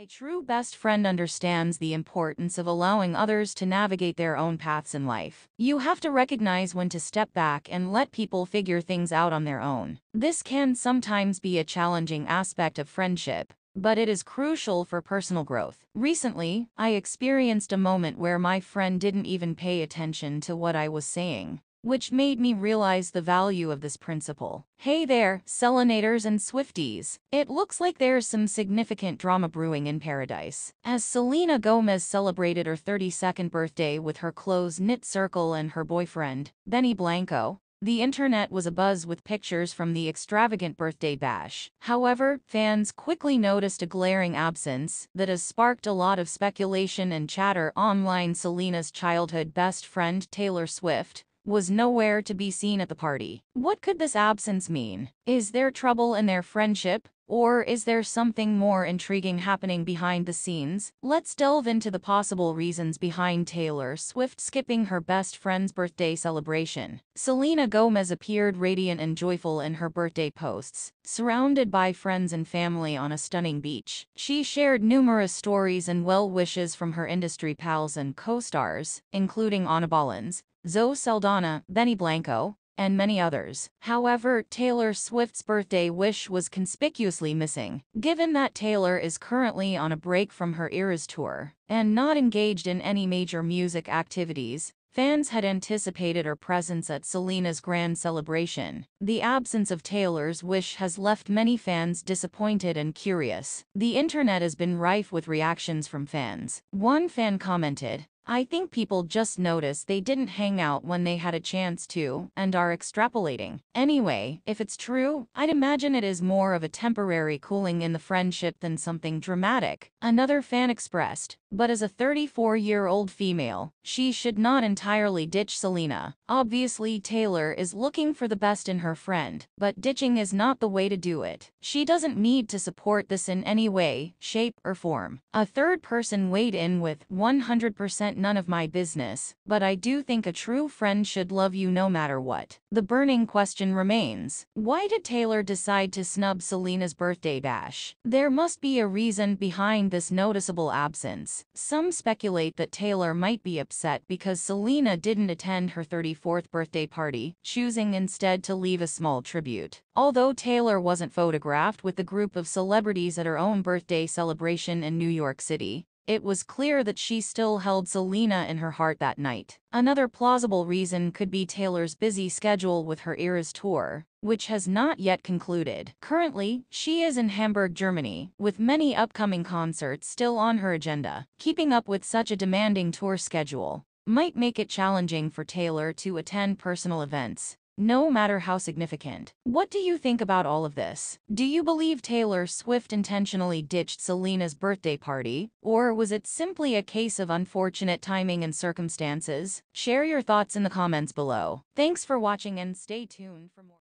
A true best friend understands the importance of allowing others to navigate their own paths in life. You have to recognize when to step back and let people figure things out on their own. This can sometimes be a challenging aspect of friendship, but it is crucial for personal growth. Recently, I experienced a moment where my friend didn't even pay attention to what I was saying which made me realize the value of this principle. Hey there, Selenators and Swifties. It looks like there's some significant drama brewing in paradise. As Selena Gomez celebrated her 32nd birthday with her close-knit circle and her boyfriend, Benny Blanco, the internet was abuzz with pictures from the extravagant birthday bash. However, fans quickly noticed a glaring absence that has sparked a lot of speculation and chatter online. Selena's childhood best friend Taylor Swift, was nowhere to be seen at the party. What could this absence mean? Is there trouble in their friendship? Or is there something more intriguing happening behind the scenes? Let's delve into the possible reasons behind Taylor Swift skipping her best friend's birthday celebration. Selena Gomez appeared radiant and joyful in her birthday posts, surrounded by friends and family on a stunning beach. She shared numerous stories and well wishes from her industry pals and co-stars, including Anna Bolens, Zoe Saldana, Benny Blanco, and many others. However, Taylor Swift's birthday wish was conspicuously missing, given that Taylor is currently on a break from her Eras tour and not engaged in any major music activities. Fans had anticipated her presence at Selena's grand celebration. The absence of Taylor's wish has left many fans disappointed and curious. The internet has been rife with reactions from fans. One fan commented, I think people just notice they didn't hang out when they had a chance to, and are extrapolating. Anyway, if it's true, I'd imagine it is more of a temporary cooling in the friendship than something dramatic. Another fan expressed, but as a 34-year-old female, she should not entirely ditch Selena. Obviously, Taylor is looking for the best in her friend, but ditching is not the way to do it. She doesn't need to support this in any way, shape, or form. A third person weighed in with 100% none of my business, but I do think a true friend should love you no matter what. The burning question remains, why did Taylor decide to snub Selena's birthday bash? There must be a reason behind this noticeable absence. Some speculate that Taylor might be upset because Selena didn't attend her 34th birthday party, choosing instead to leave a small tribute. Although Taylor wasn't photographed with the group of celebrities at her own birthday celebration in New York City, it was clear that she still held Selena in her heart that night. Another plausible reason could be Taylor's busy schedule with her Eras tour, which has not yet concluded. Currently, she is in Hamburg, Germany, with many upcoming concerts still on her agenda. Keeping up with such a demanding tour schedule might make it challenging for Taylor to attend personal events, no matter how significant. What do you think about all of this? Do you believe Taylor Swift intentionally ditched Selena's birthday party, or was it simply a case of unfortunate timing and circumstances? Share your thoughts in the comments below. Thanks for watching and stay tuned for more.